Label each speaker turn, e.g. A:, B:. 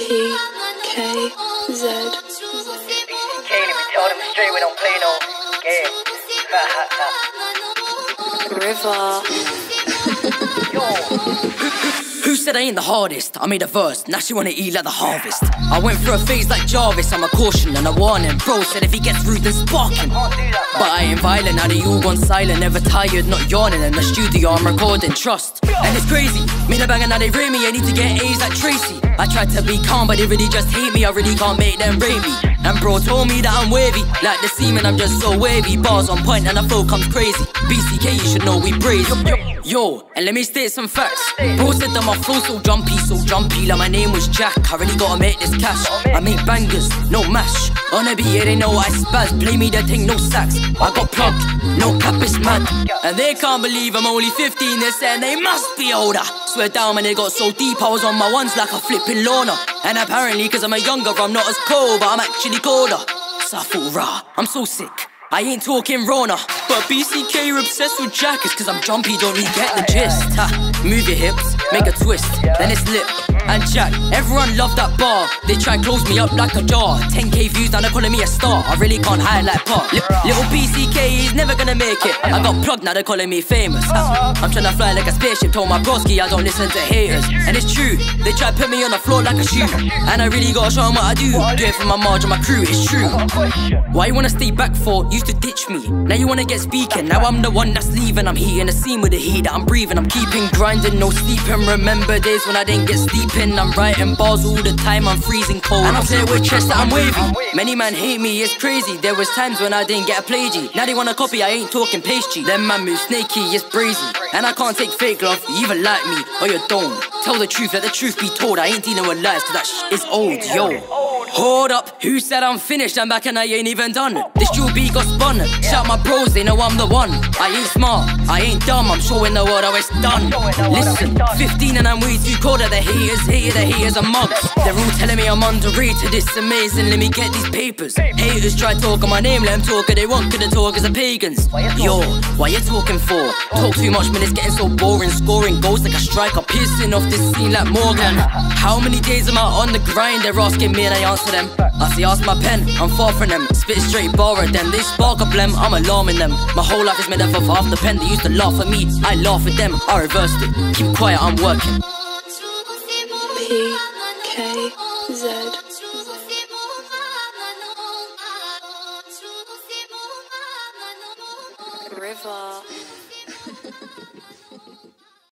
A: PKZ.
B: Kaylee, we tell them straight, we don't play no game.
A: River.
B: Yo.
C: Who said I ain't the hardest? I made a verse, now she wanna eat like the harvest. I went through a phase like Jarvis, I'm a caution and a warning. Bro said if he gets rude, then spark him. But I ain't violent, now they all gone silent, never tired, not yawning. In the studio, I'm recording, trust. And it's crazy, made a banger, now they rate me, I need to get A's like Tracy. I tried to be calm, but they really just hate me, I really can't make them rate me. And bro told me that I'm wavy, like the semen, I'm just so wavy. Bars on point and the flow comes crazy. BCK, you should know we brazy. Yo, yo and let me state some facts. Bro said that my flow so jumpy, so jumpy, like my name was Jack. I really gotta make this cash. I make bangers, no mash. On a beat, they know I spaz. Play me the thing, no sax. I got plugged, no cap, it's mad. And they can't believe I'm only 15, they saying they must be older. Swear down, man, they got so deep, I was on my ones like a flipping Lorna. And apparently, cause I'm a younger, I'm not as cold, but I'm actually colder. So I thought, rah, I'm so sick. I ain't talking Rona, but BCK you're obsessed with jackets cause I'm jumpy, don't really get the gist. Ha, move your hips, make a twist, then it's lip and Jack. Everyone loved that bar. They try and close me up like a jar. 10k views, now they're calling me a star. I really can't hide like pop. Li- little BCK, he's never gonna make it. I got plugged, now they're calling me famous. I'm trying to fly like a spaceship, told my broski I don't listen to haters. And it's true, they try put me on the floor like a shoe. And I really gotta show them what I do. Do it for my margin, my crew, it's true. Why you wanna stay back for? Used to ditch me. Now you wanna get speaking. Now I'm the one that's leaving. I'm heating the scene with the heat that I'm breathing. I'm keeping grinding, no sleeping. Remember days when I didn't get sleeping. I'm writing bars all the time. I'm freezing cold. And I'm playing with chest that I'm waving. Many man hate me, it's crazy. There was times when I didn't get a play G. Now they wanna copy, I ain't talking pastry. Them man move snaky, it's brazy. And I can't take fake love. You either like me or you don't. Tell the truth, let the truth be told. I ain't dealing with lies, cause that sh is old, yo. Hold up, who said I'm finished? I'm back and I ain't even done. This jewel beat got spun. Shout my bros, they know I'm the one. I ain't smart, I ain't dumb. I'm showing the world how it's done. Listen, 15 and I'm way too cold the haters. Hated the haters are mugs. They're all telling me I'm underrated. It's amazing. Let me get these papers. Haters try talking my name, let them talk. They want could talk as a pagans. Yo, why you talking for? Talk too much, man. It's getting so boring. Scoring goals like a striker, piercing off this scene like Morgan. How many days am I on the grind? They're asking me and I answer to them. I see, ask my pen, I'm far from them. Spit straight, borrow them. They spark a blem, I'm alarming them. My whole life is made up of half the pen. They used to laugh at me, I laugh at them. I reversed it. Keep quiet, I'm working.
A: P K Z. River.